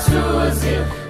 suas eu